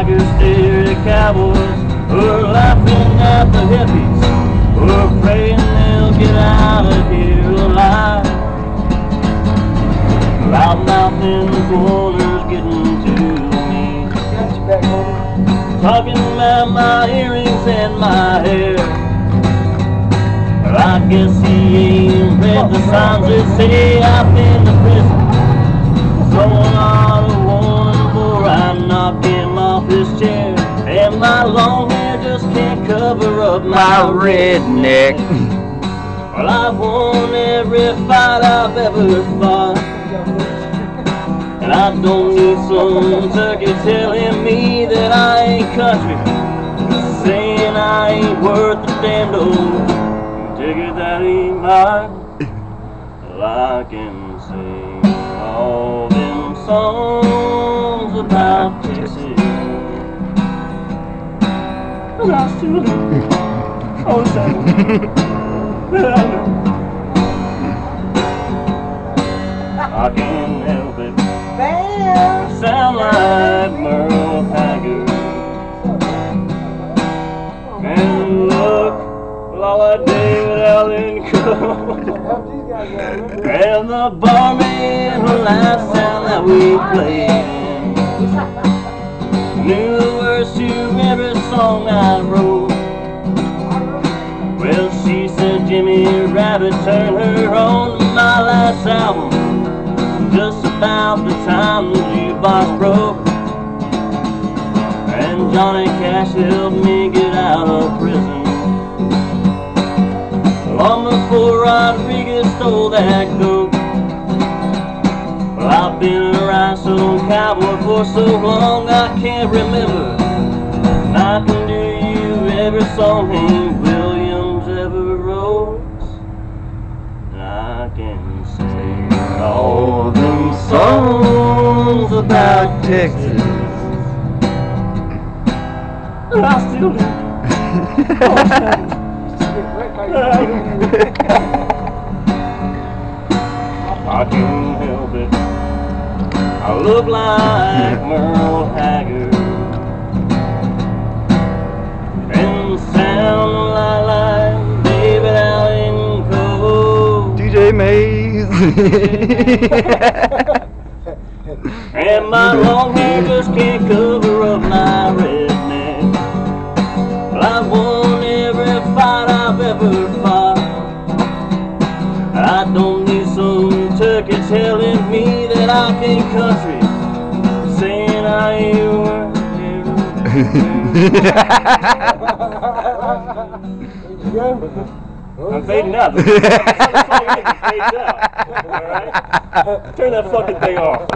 tigers stare at cowboys, or laughing at the hippies, or praying they'll get out of here alive. Loud mouth in the corner's getting to me. Talking about my earrings and my hair. I guess he ain't read the signs that say I've been. Just can't cover up My redneck. Well, I've won every fight I've ever fought. And I don't need some turkey telling me that I ain't country. Saying I ain't worth a damn. Take it that ain't mine. Well, I can sing all them songs about Texas. Still do. Oh, sorry. I can't help it. Sound like Merle Haggard. And look, Lord David Allan Coe. and the barman the last sound that we played. The words to every song I wrote. Well, she said Jimmie Rabbitt turned her on to my last album. Just about the time the jukebox broke. And Johnny Cash helped me get out of prison. Long before Rodriguez stole that coke. Well, I've been a rhinestone cowboy for so long I can't remember. Can do you every song Hank Williams ever rose. I can sing all them songs about Texas. I still do. I can't help it. I look like Merle Haggard sound like, like David Allan Coe. DJ Mays. And my long hair just can't cover up my redneck. Well, I've won every fight I've ever fought. I don't need some turkey telling me that I can't country, saying I ain't. I'm fading out. The song is fading out. All right? Turn that fucking thing off.